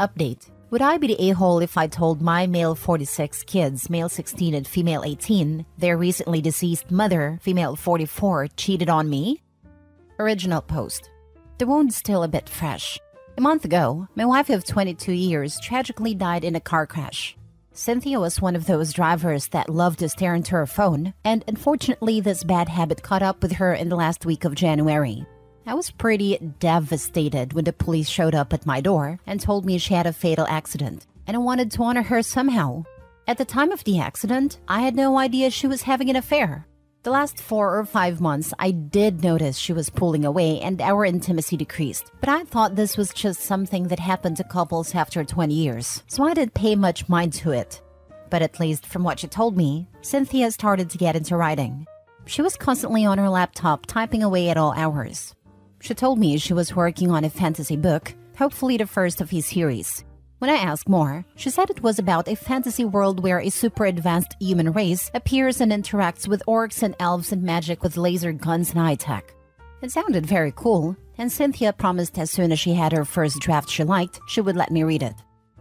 Update Would I be the a hole if I told my male 46 kids, male 16 and female 18, their recently deceased mother, female 44, cheated on me? Original post. The wound's still a bit fresh. A month ago, my wife of 22 years tragically died in a car crash. Cynthia was one of those drivers that loved to stare into her phone, and unfortunately, this bad habit caught up with her in the last week of January. I was pretty devastated when the police showed up at my door and told me she had a fatal accident, and I wanted to honor her somehow. At the time of the accident, I had no idea she was having an affair. The last four or five months, I did notice she was pulling away and our intimacy decreased, but I thought this was just something that happened to couples after 20 years, so I didn't pay much mind to it. But at least from what she told me, Cynthia started to get into writing. She was constantly on her laptop typing away at all hours. She told me she was working on a fantasy book, hopefully the first of his series. When I asked more, she said it was about a fantasy world where a super advanced human race appears and interacts with orcs and elves and magic with laser guns and high tech. It sounded very cool, and Cynthia promised as soon as she had her first draft she liked, she would let me read it.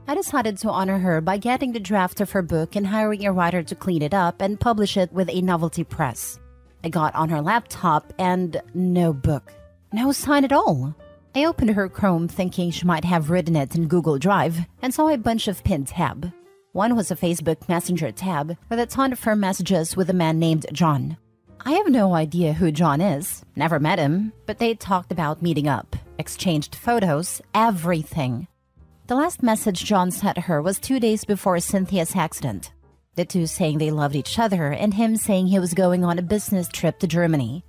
I decided to honor her by getting the draft of her book and hiring a writer to clean it up and publish it with a novelty press. I got on her laptop and no book. No sign at all. I opened her Chrome thinking she might have written it in Google Drive and saw a bunch of pinned tab. One was a Facebook Messenger tab with a ton of her messages with a man named John. I have no idea who John is, never met him, but they talked about meeting up, exchanged photos, everything. The last message John sent her was two days before Cynthia's accident. The two saying they loved each other and him saying he was going on a business trip to Germany.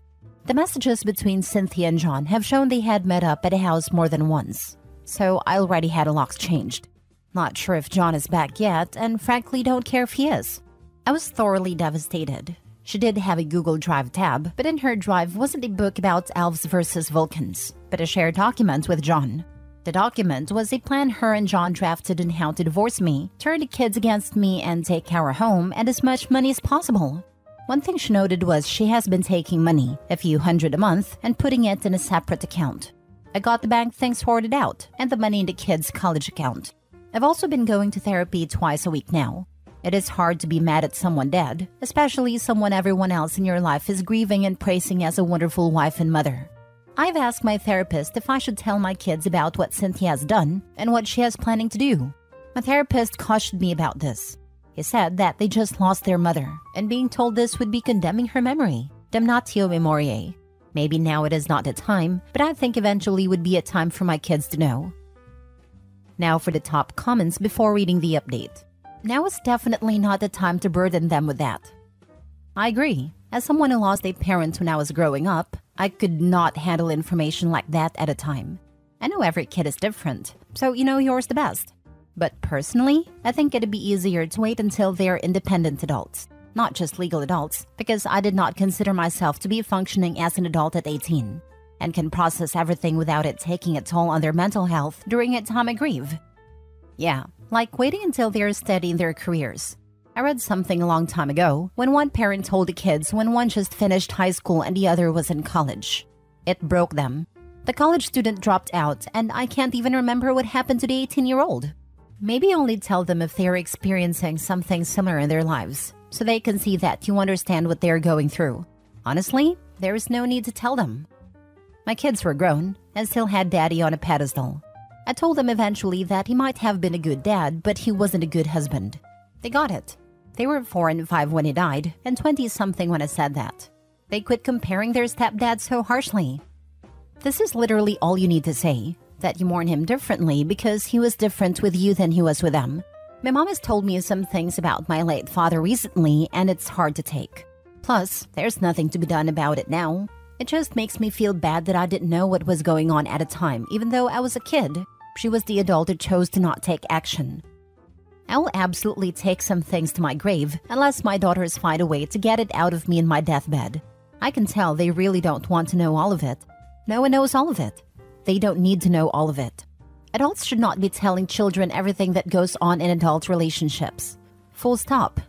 The messages between Cynthia and John have shown they had met up at a house more than once, so I already had a locks changed. Not sure if John is back yet, and frankly don't care if he is. I was thoroughly devastated. She did have a Google Drive tab, but in her drive wasn't a book about elves versus Vulcans, but a shared document with John. The document was a plan her and John drafted on how to divorce me, turn the kids against me, and take our home and as much money as possible. One thing she noted was she has been taking money, a few hundred a month, and putting it in a separate account. I got the bank things sorted out and the money in the kids' college account. I've also been going to therapy twice a week now. It is hard to be mad at someone dead, especially someone everyone else in your life is grieving and praising as a wonderful wife and mother. I've asked my therapist if I should tell my kids about what Cynthia has done and what she has planning to do. My therapist cautioned me about this. He said that they just lost their mother, and being told this would be condemning her memory. Damnatio memoriae. Maybe now it is not the time, but I think eventually would be a time for my kids to know. Now for the top comments before reading the update. Now is definitely not the time to burden them with that. I agree. As someone who lost a parent when I was growing up, I could not handle information like that at a time. I know every kid is different, so you know yours the best. But personally, I think it'd be easier to wait until they're independent adults, not just legal adults, because I did not consider myself to be functioning as an adult at 18 and can process everything without it taking a toll on their mental health during a time of grief. Yeah, like waiting until they're steady in their careers. I read something a long time ago when one parent told the kids when one just finished high school and the other was in college. It broke them. The college student dropped out, and I can't even remember what happened to the 18 year old. Maybe only tell them if they're experiencing something similar in their lives, so they can see that you understand what they're going through. Honestly, there is no need to tell them. My kids were grown and still had daddy on a pedestal. I told them eventually that he might have been a good dad, but he wasn't a good husband. They got it. They were 4 and 5 when he died, and 20 something when I said that. They quit comparing their stepdad so harshly. This is literally all you need to say that you mourn him differently because he was different with you than he was with them. My mom has told me some things about my late father recently, and it's hard to take. Plus, there's nothing to be done about it now. It just makes me feel bad that I didn't know what was going on at a time, even though I was a kid. She was the adult who chose to not take action. I will absolutely take some things to my grave unless my daughters find a way to get it out of me in my deathbed. I can tell they really don't want to know all of it. No one knows all of it. They don't need to know all of it. Adults should not be telling children everything that goes on in adult relationships. Full stop.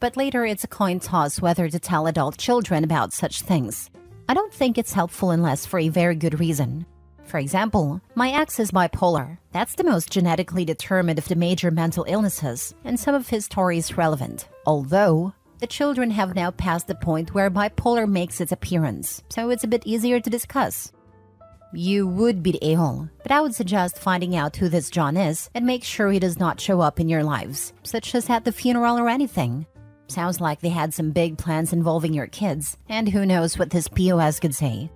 But later, it's a coin toss whether to tell adult children about such things. I don't think it's helpful unless for a very good reason. For example, my ex is bipolar. That's the most genetically determined of the major mental illnesses, and some of his story is relevant. Although, the children have now passed the point where bipolar makes its appearance, so it's a bit easier to discuss. You would be the a hole, but I would suggest finding out who this John is and make sure he does not show up in your lives, such as at the funeral or anything. Sounds like they had some big plans involving your kids, and who knows what this POS could say.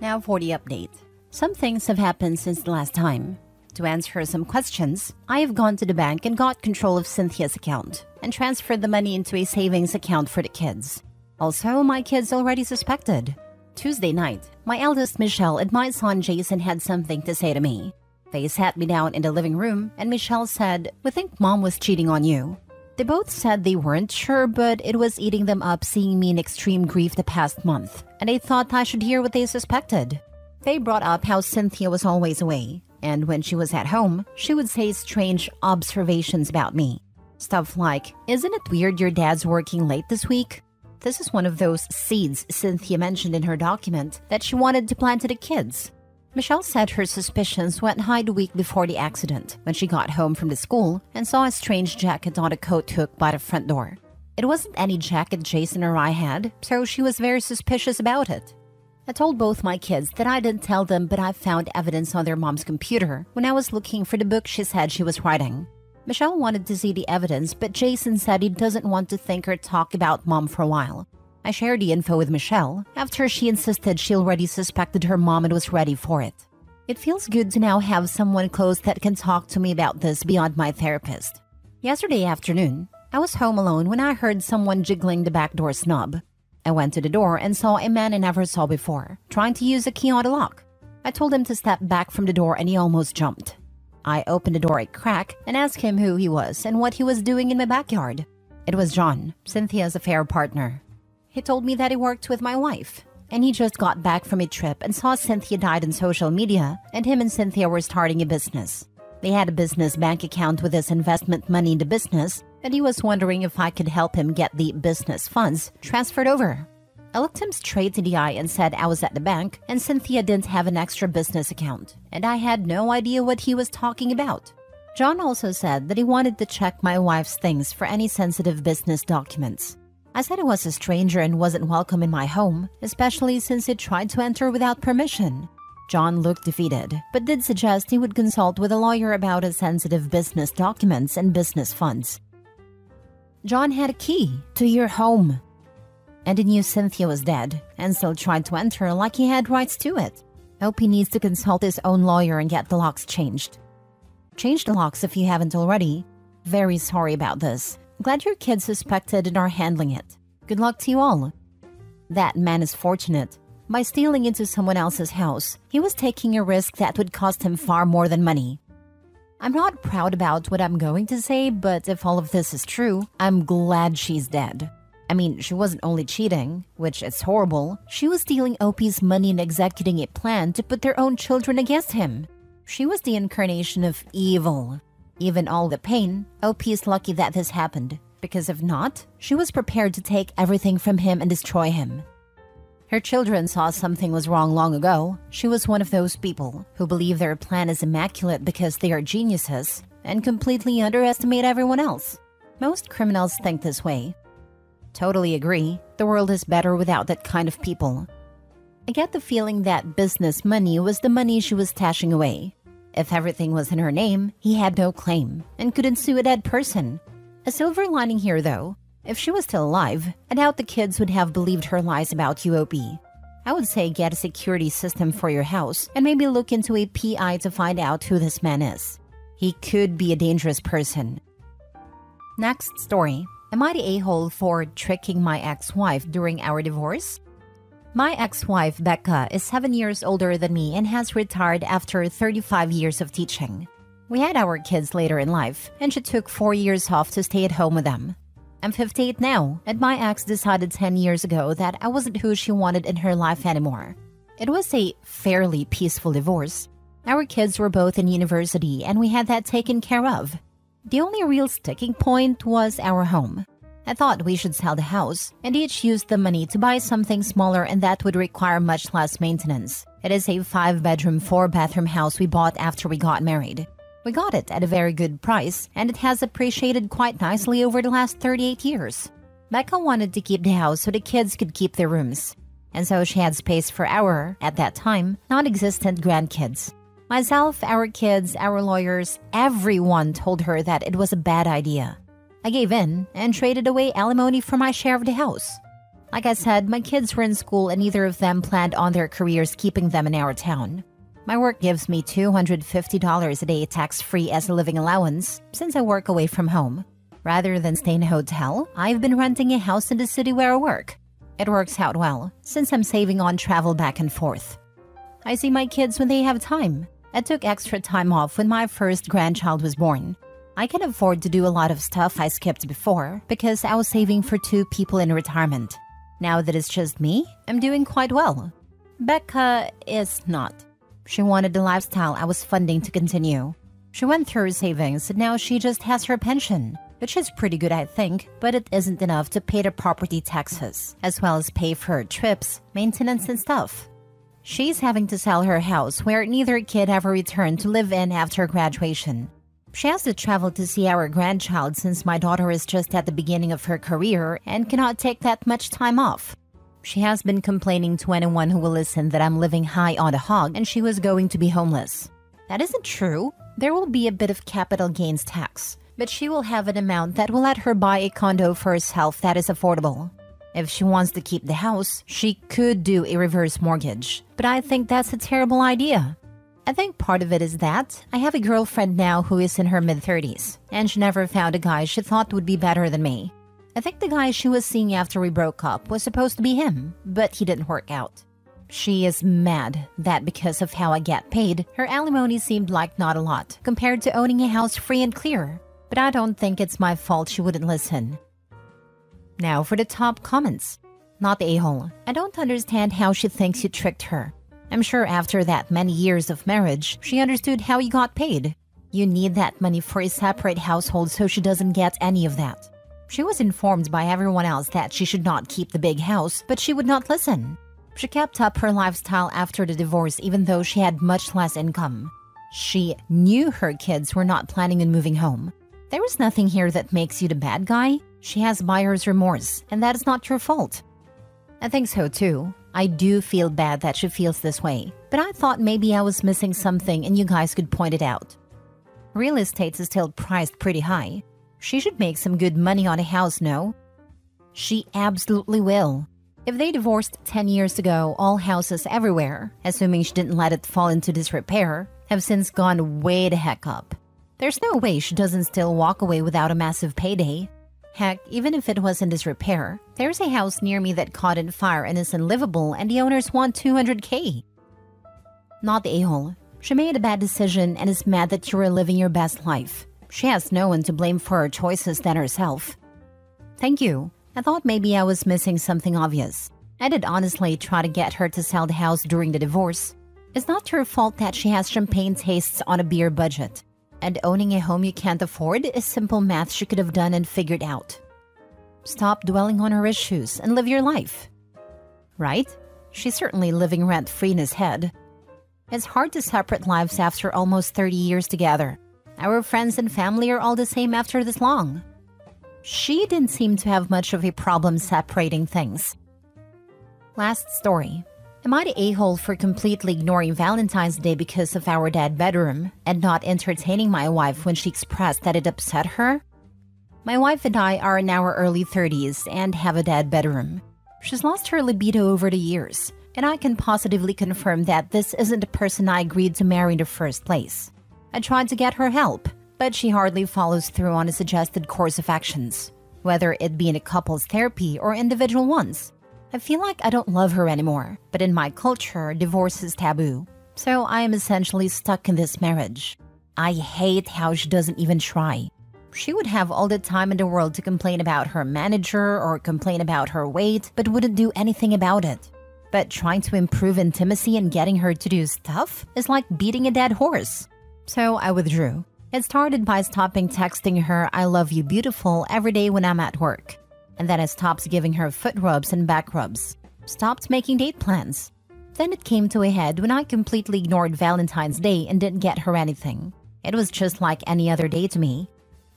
Now for the update. Some things have happened since the last time. To answer some questions, I have gone to the bank and got control of Cynthia's account and transferred the money into a savings account for the kids. Also, my kids already suspected. Tuesday night, my eldest Michelle and my son Jason had something to say to me. They sat me down in the living room, and Michelle said, We think mom was cheating on you. They both said they weren't sure, but it was eating them up seeing me in extreme grief the past month, and they thought I should hear what they suspected. They brought up how Cynthia was always away, and when she was at home, she would say strange observations about me. Stuff like, Isn't it weird your dad's working late this week? This is one of those seeds Cynthia mentioned in her document that she wanted to plant to the kids. Michelle said her suspicions went high the week before the accident when she got home from the school and saw a strange jacket on a coat hook by the front door. It wasn't any jacket Jason or I had, so she was very suspicious about it. I told both my kids that I didn't tell them, but I found evidence on their mom's computer when I was looking for the book she said she was writing. Michelle wanted to see the evidence, but Jason said he doesn't want to think or talk about mom for a while. I shared the info with Michelle after she insisted she already suspected her mom and was ready for it. It feels good to now have someone close that can talk to me about this beyond my therapist. Yesterday afternoon, I was home alone when I heard someone jiggling the back door knob. I went to the door and saw a man I never saw before, trying to use a key on the lock. I told him to step back from the door and he almost jumped. I opened the door a crack and asked him who he was and what he was doing in my backyard. It was John, Cynthia's affair partner. He told me that he worked with my wife, and he just got back from a trip and saw Cynthia died on social media, and him and Cynthia were starting a business. They had a business bank account with his investment money in the business, and he was wondering if I could help him get the business funds transferred over. I looked him straight in the eye and said I was at the bank and Cynthia didn't have an extra business account, and I had no idea what he was talking about. John also said that he wanted to check my wife's things for any sensitive business documents. I said I was a stranger and wasn't welcome in my home, especially since he tried to enter without permission. John looked defeated, but did suggest he would consult with a lawyer about his sensitive business documents and business funds. John had a key to your home, and he knew Cynthia was dead and still tried to enter like he had rights to it. Hope he needs to consult his own lawyer and get the locks changed. Change the locks if you haven't already. Very sorry about this. Glad your kids suspected and are handling it. Good luck to you all. That man is fortunate. By stealing into someone else's house, he was taking a risk that would cost him far more than money. I'm not proud about what I'm going to say, but if all of this is true, I'm glad she's dead. I mean, she wasn't only cheating, which is horrible, she was stealing OP's money and executing a plan to put their own children against him. She was the incarnation of evil. Even all the pain, OP is lucky that this happened, because if not, she was prepared to take everything from him and destroy him. Her children saw something was wrong long ago. She was one of those people who believe their plan is immaculate because they are geniuses and completely underestimate everyone else. Most criminals think this way, Totally agree. The world is better without that kind of people. I get the feeling that business money was the money she was stashing away. If everything was in her name, he had no claim and couldn't sue a dead person. A silver lining here, though. If she was still alive, I doubt the kids would have believed her lies about UOP. I would say get a security system for your house and maybe look into a PI to find out who this man is. He could be a dangerous person. Next story Am I the a hole for tricking my ex wife during our divorce? My ex wife, Becca, is seven years older than me and has retired after 35 years of teaching. We had our kids later in life, and she took four years off to stay at home with them. I'm 58 now, and my ex decided 10 years ago that I wasn't who she wanted in her life anymore. It was a fairly peaceful divorce. Our kids were both in university, and we had that taken care of. The only real sticking point was our home. I thought we should sell the house and each use the money to buy something smaller and that would require much less maintenance. It is a five bedroom, four bathroom house we bought after we got married. We got it at a very good price and it has appreciated quite nicely over the last 38 years. Becca wanted to keep the house so the kids could keep their rooms. And so she had space for our, at that time, non existent grandkids. Myself, our kids, our lawyers, everyone told her that it was a bad idea. I gave in and traded away alimony for my share of the house. Like I said, my kids were in school and neither of them planned on their careers keeping them in our town. My work gives me $250 a day tax free as a living allowance since I work away from home. Rather than stay in a hotel, I've been renting a house in the city where I work. It works out well since I'm saving on travel back and forth. I see my kids when they have time. I took extra time off when my first grandchild was born I can afford to do a lot of stuff I skipped before because I was saving for two people in retirement. Now that it's just me, I'm doing quite well. Becca is not. She wanted the lifestyle I was funding to continue. She went through her savings and now she just has her pension, which is pretty good, I think, but it isn't enough to pay the property taxes, as well as pay for her trips, maintenance, and stuff. She's having to sell her house where neither kid ever returned to live in after graduation. She has to travel to see our grandchild since my daughter is just at the beginning of her career and cannot take that much time off. She has been complaining to anyone who will listen that I'm living high on a hog and she was going to be homeless. That isn't true. There will be a bit of capital gains tax, but she will have an amount that will let her buy a condo for herself that is affordable. If she wants to keep the house, she could do a reverse mortgage, but I think that's a terrible idea. I think part of it is that I have a girlfriend now who is in her mid 30s, and she never found a guy she thought would be better than me. I think the guy she was seeing after we broke up was supposed to be him, but he didn't work out. She is mad that because of how I get paid, her alimony seemed like not a lot compared to owning a house free and clear. But I don't think it's my fault she wouldn't listen. Now for the top comments. Not the a hole. I don't understand how she thinks you tricked her. I'm sure after that many years of marriage, she understood how you got paid. You need that money for a separate household so she doesn't get any of that. She was informed by everyone else that she should not keep the big house, but she would not listen. She kept up her lifestyle after the divorce even though she had much less income. She knew her kids were not planning on moving home. There is nothing here that makes you the bad guy. She has buyer's remorse, and that is not your fault. I think so too. I do feel bad that she feels this way, but I thought maybe I was missing something and you guys could point it out. Real estate is still priced pretty high. She should make some good money on a house, no? She absolutely will. If they divorced 10 years ago, all houses everywhere, assuming she didn't let it fall into disrepair, have since gone way the heck up. There's no way she doesn't still walk away without a massive payday. Heck, even if it was in disrepair, there's a house near me that caught in fire and is unlivable, and the owners want 200k. Not the a hole. She made a bad decision and is mad that you are living your best life. She has no one to blame for her choices than herself. Thank you. I thought maybe I was missing something obvious. I did honestly try to get her to sell the house during the divorce. It's not her fault that she has champagne tastes on a beer budget. And owning a home you can't afford is simple math she could have done and figured out. Stop dwelling on her issues and live your life. Right? She's certainly living rent free in his head. It's hard to separate lives after almost 30 years together. Our friends and family are all the same after this long. She didn't seem to have much of a problem separating things. Last story Am I the a hole for completely ignoring Valentine's Day because of our dead bedroom and not entertaining my wife when she expressed that it upset her? My wife and I are in our early 30s and have a dead bedroom. She's lost her libido over the years, and I can positively confirm that this isn't the person I agreed to marry in the first place. I tried to get her help, but she hardly follows through on a suggested course of actions, whether it be in a couple's therapy or individual ones. I feel like I don't love her anymore, but in my culture, divorce is taboo. So I am essentially stuck in this marriage. I hate how she doesn't even try. She would have all the time in the world to complain about her manager or complain about her weight, but wouldn't do anything about it. But trying to improve intimacy and getting her to do stuff is like beating a dead horse. So I withdrew. It started by stopping texting her I love you beautiful every day when I'm at work. And then I stopped giving her foot rubs and back rubs. Stopped making date plans. Then it came to a head when I completely ignored Valentine's Day and didn't get her anything. It was just like any other day to me.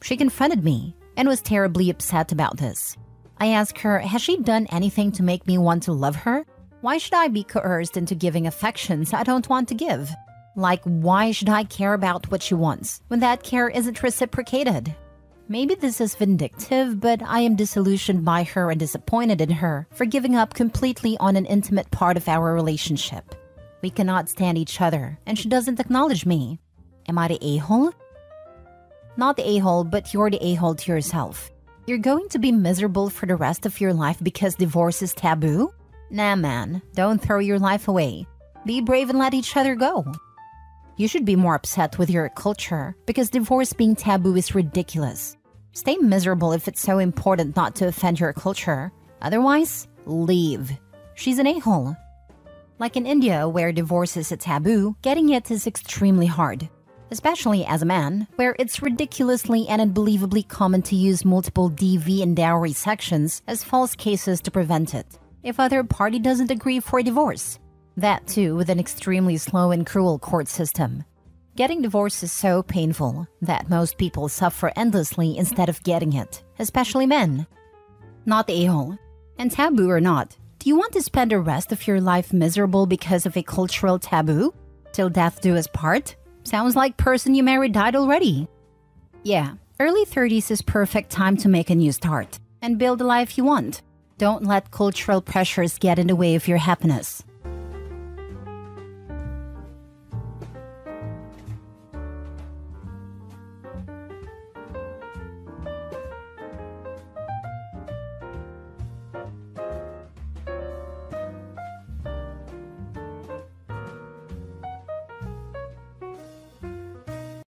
She confronted me and was terribly upset about this. I asked her, Has she done anything to make me want to love her? Why should I be coerced into giving affections I don't want to give? Like, why should I care about what she wants when that care isn't reciprocated? Maybe this is vindictive, but I am disillusioned by her and disappointed in her for giving up completely on an intimate part of our relationship. We cannot stand each other, and she doesn't acknowledge me. Am I the a hole? Not the a hole, but you're the a hole to yourself. You're going to be miserable for the rest of your life because divorce is taboo? Nah, man, don't throw your life away. Be brave and let each other go. You should be more upset with your culture because divorce being taboo is ridiculous. Stay miserable if it's so important not to offend your culture. Otherwise, leave. She's an a hole. Like in India, where divorce is a taboo, getting it is extremely hard. Especially as a man, where it's ridiculously and unbelievably common to use multiple DV and dowry sections as false cases to prevent it. If other party doesn't agree for a divorce, that too with an extremely slow and cruel court system. Getting divorced is so painful that most people suffer endlessly instead of getting it, especially men. Not a-hole. And taboo or not, do you want to spend the rest of your life miserable because of a cultural taboo? Till death do us part? Sounds like person you married died already. Yeah, early 30s is perfect time to make a new start and build the life you want. Don't let cultural pressures get in the way of your happiness.